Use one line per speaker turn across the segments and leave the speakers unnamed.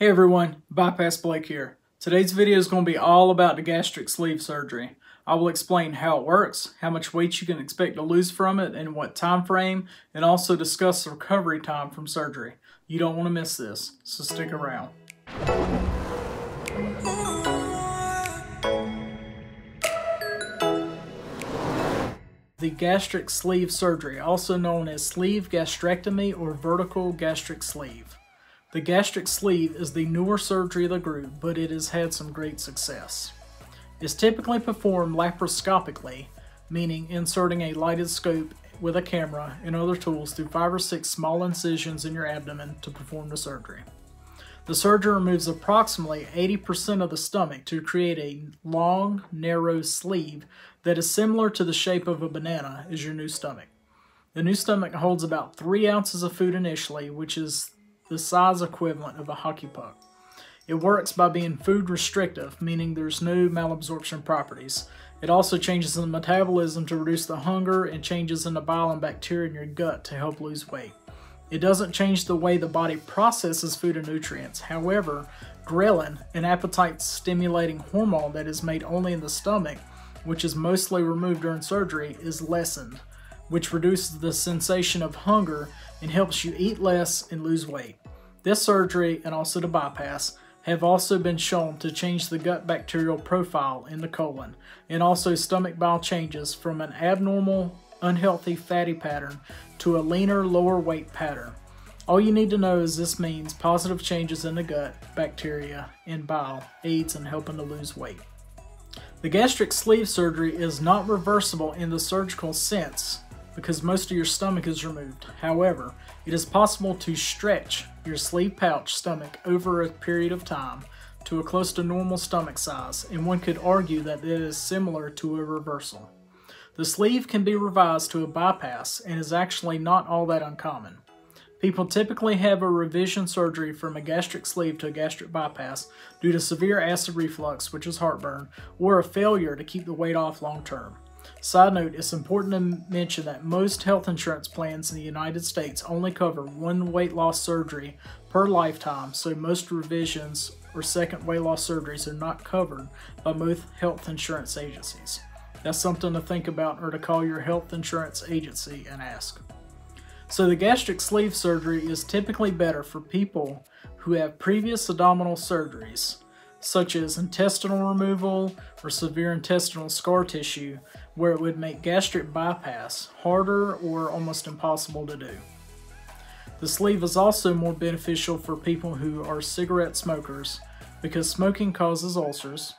Hey everyone, Bypass Blake here. Today's video is going to be all about the gastric sleeve surgery. I will explain how it works, how much weight you can expect to lose from it, and what time frame, and also discuss the recovery time from surgery. You don't want to miss this, so stick around. The gastric sleeve surgery, also known as sleeve gastrectomy or vertical gastric sleeve. The gastric sleeve is the newer surgery of the group, but it has had some great success. It's typically performed laparoscopically, meaning inserting a lighted scope with a camera and other tools through five or six small incisions in your abdomen to perform the surgery. The surgeon removes approximately 80% of the stomach to create a long, narrow sleeve that is similar to the shape of a banana as your new stomach. The new stomach holds about 3 ounces of food initially, which is the size equivalent of a hockey puck. It works by being food restrictive, meaning there's no malabsorption properties. It also changes the metabolism to reduce the hunger and changes in the bile and bacteria in your gut to help lose weight. It doesn't change the way the body processes food and nutrients. However, ghrelin, an appetite stimulating hormone that is made only in the stomach, which is mostly removed during surgery, is lessened which reduces the sensation of hunger and helps you eat less and lose weight. This surgery and also the bypass have also been shown to change the gut bacterial profile in the colon and also stomach bile changes from an abnormal, unhealthy fatty pattern to a leaner, lower weight pattern. All you need to know is this means positive changes in the gut, bacteria, and bile aids in helping to lose weight. The gastric sleeve surgery is not reversible in the surgical sense, because most of your stomach is removed. However, it is possible to stretch your sleeve pouch stomach over a period of time to a close to normal stomach size, and one could argue that it is similar to a reversal. The sleeve can be revised to a bypass and is actually not all that uncommon. People typically have a revision surgery from a gastric sleeve to a gastric bypass due to severe acid reflux, which is heartburn, or a failure to keep the weight off long term. Side note, it's important to mention that most health insurance plans in the United States only cover one weight loss surgery per lifetime, so most revisions or second weight loss surgeries are not covered by most health insurance agencies. That's something to think about or to call your health insurance agency and ask. So the gastric sleeve surgery is typically better for people who have previous abdominal surgeries, such as intestinal removal or severe intestinal scar tissue, where it would make gastric bypass harder or almost impossible to do. The sleeve is also more beneficial for people who are cigarette smokers because smoking causes ulcers,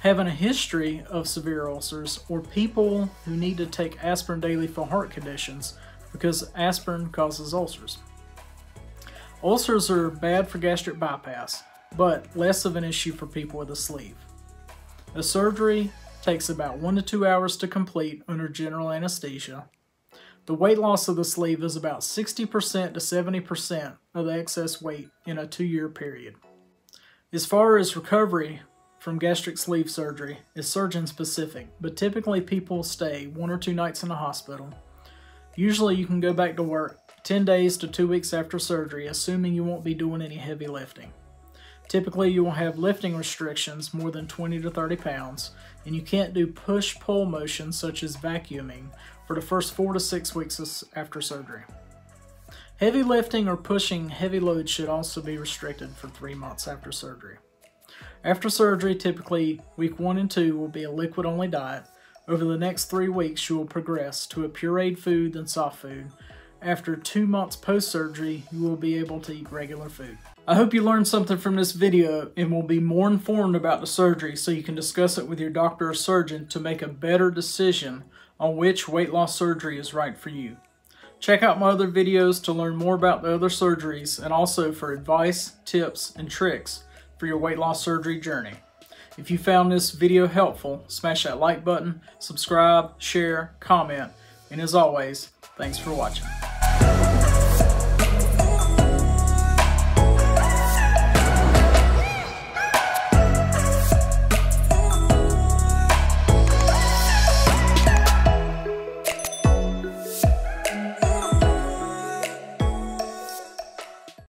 having a history of severe ulcers, or people who need to take aspirin daily for heart conditions because aspirin causes ulcers. Ulcers are bad for gastric bypass, but less of an issue for people with a sleeve. The surgery takes about one to two hours to complete under general anesthesia. The weight loss of the sleeve is about 60% to 70% of the excess weight in a two-year period. As far as recovery from gastric sleeve surgery is surgeon specific, but typically people stay one or two nights in the hospital. Usually you can go back to work 10 days to two weeks after surgery, assuming you won't be doing any heavy lifting. Typically, you will have lifting restrictions more than 20 to 30 pounds, and you can't do push-pull motions such as vacuuming for the first four to six weeks after surgery. Heavy lifting or pushing heavy loads should also be restricted for three months after surgery. After surgery, typically week one and two will be a liquid-only diet. Over the next three weeks, you will progress to a pureed food then soft food. After two months post-surgery, you will be able to eat regular food. I hope you learned something from this video and will be more informed about the surgery so you can discuss it with your doctor or surgeon to make a better decision on which weight loss surgery is right for you. Check out my other videos to learn more about the other surgeries and also for advice, tips, and tricks for your weight loss surgery journey. If you found this video helpful, smash that like button, subscribe, share, comment, and as always, thanks for watching.